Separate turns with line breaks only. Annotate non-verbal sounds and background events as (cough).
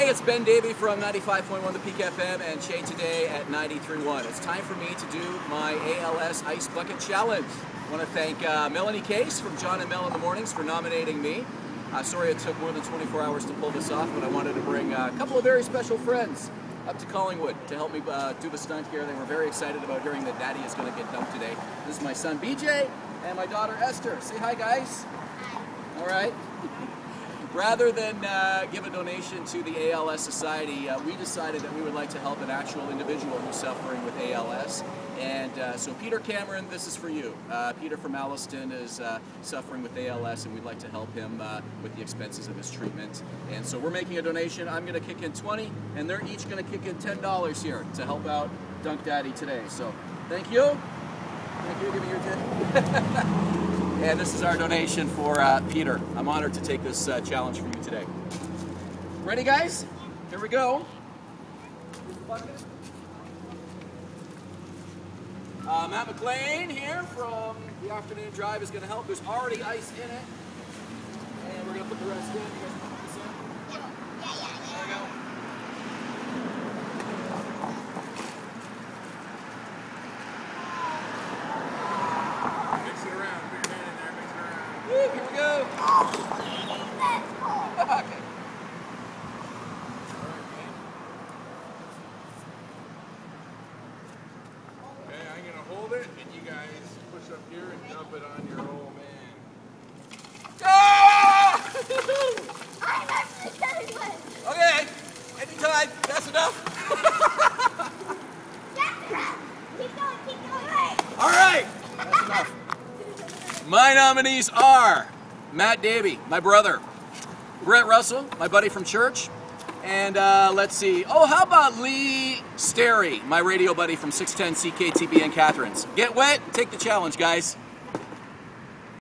Hey, it's Ben Davy from 95.1 The Peak FM and Shane today at 93.1. It's time for me to do my ALS Ice Bucket Challenge. I want to thank uh, Melanie Case from John and Mel in the Mornings for nominating me. Uh, sorry it took more than 24 hours to pull this off, but I wanted to bring uh, a couple of very special friends up to Collingwood to help me uh, do the stunt here. They were very excited about hearing that Daddy is going to get dumped today. This is my son BJ and my daughter Esther. Say hi, guys. Hi. All right. (laughs) Rather than uh, give a donation to the ALS Society, uh, we decided that we would like to help an actual individual who's suffering with ALS. And uh, so, Peter Cameron, this is for you. Uh, Peter from Alliston is uh, suffering with ALS, and we'd like to help him uh, with the expenses of his treatment. And so, we're making a donation. I'm going to kick in 20, and they're each going to kick in $10 here to help out Dunk Daddy today. So, thank you. Thank you. Give me your 10. (laughs) And this is our donation for uh, Peter. I'm honored to take this uh, challenge for you today. Ready, guys? Here we go. Uh, Matt McLean here from the afternoon drive is going to help. There's already ice in it. And we're going to put the rest in. You guys want to put this in? There we go.
Mix it around. Put your hand in there. Mix it
Here we go. okay.
Okay, I'm gonna hold it, and you guys push up here and dump it on your old man.
Ah! okay, anytime. That's enough. All right. That's enough. My nominees are Matt Davy, my brother, Brett Russell, my buddy from church, and uh, let's see. Oh, how about Lee Sterry, my radio buddy from 610 CKTB in Catharines? Get wet, take the challenge, guys.